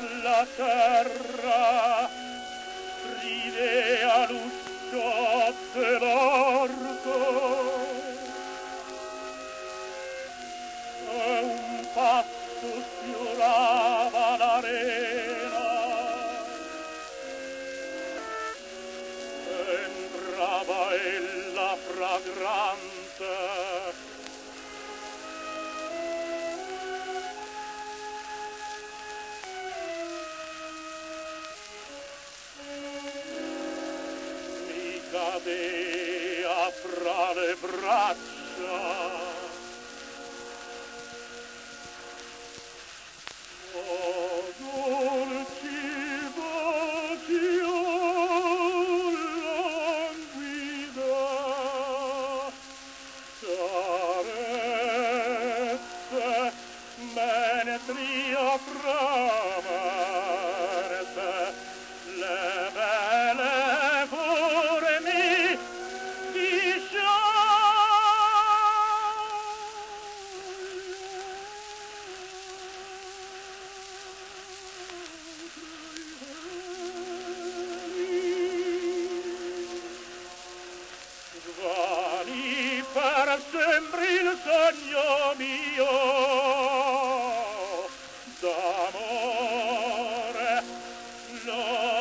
dalla terra ridea l'uscio dell'orto e un passo sfiorava l'arena. Entrava ella fragrante cadea fra le braccia. Oh, dolci baci, oh, languida, carezze, me Sempre il sogno mio. D'amore l'ore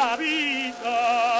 la vida.